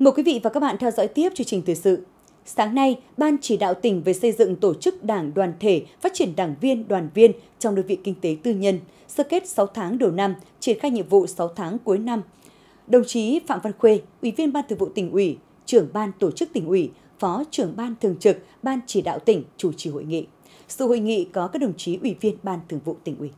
Mời quý vị và các bạn theo dõi tiếp chương trình thời sự. Sáng nay, Ban chỉ đạo tỉnh về xây dựng tổ chức đảng đoàn thể, phát triển đảng viên, đoàn viên trong đơn vị kinh tế tư nhân, sơ kết 6 tháng đầu năm, triển khai nhiệm vụ 6 tháng cuối năm. Đồng chí Phạm Văn Khuê, Ủy viên Ban Thường vụ tỉnh ủy, trưởng ban tổ chức tỉnh ủy, Phó trưởng ban thường trực, Ban chỉ đạo tỉnh chủ trì hội nghị. Sự hội nghị có các đồng chí Ủy viên Ban Thường vụ tỉnh ủy.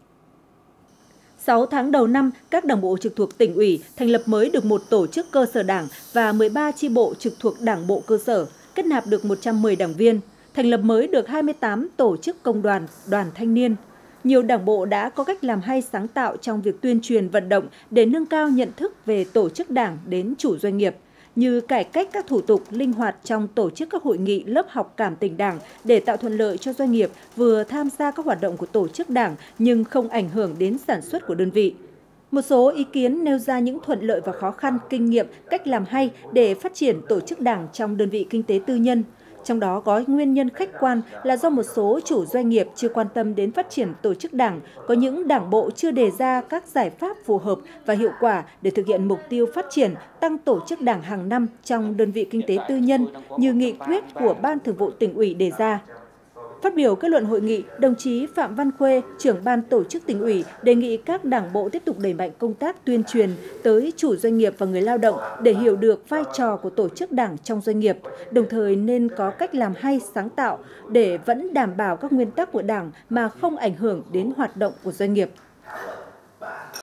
6 tháng đầu năm, các đảng bộ trực thuộc tỉnh ủy thành lập mới được một tổ chức cơ sở đảng và 13 chi bộ trực thuộc đảng bộ cơ sở, kết nạp được 110 đảng viên, thành lập mới được 28 tổ chức công đoàn, đoàn thanh niên. Nhiều đảng bộ đã có cách làm hay sáng tạo trong việc tuyên truyền vận động để nâng cao nhận thức về tổ chức đảng đến chủ doanh nghiệp – như cải cách các thủ tục linh hoạt trong tổ chức các hội nghị lớp học cảm tình đảng để tạo thuận lợi cho doanh nghiệp vừa tham gia các hoạt động của tổ chức đảng nhưng không ảnh hưởng đến sản xuất của đơn vị. Một số ý kiến nêu ra những thuận lợi và khó khăn, kinh nghiệm, cách làm hay để phát triển tổ chức đảng trong đơn vị kinh tế tư nhân – trong đó có nguyên nhân khách quan là do một số chủ doanh nghiệp chưa quan tâm đến phát triển tổ chức đảng, có những đảng bộ chưa đề ra các giải pháp phù hợp và hiệu quả để thực hiện mục tiêu phát triển tăng tổ chức đảng hàng năm trong đơn vị kinh tế tư nhân như nghị quyết của Ban Thường vụ tỉnh ủy đề ra. Phát biểu kết luận hội nghị, đồng chí Phạm Văn Khuê, trưởng ban tổ chức tỉnh ủy, đề nghị các đảng bộ tiếp tục đẩy mạnh công tác tuyên truyền tới chủ doanh nghiệp và người lao động để hiểu được vai trò của tổ chức đảng trong doanh nghiệp, đồng thời nên có cách làm hay sáng tạo để vẫn đảm bảo các nguyên tắc của đảng mà không ảnh hưởng đến hoạt động của doanh nghiệp.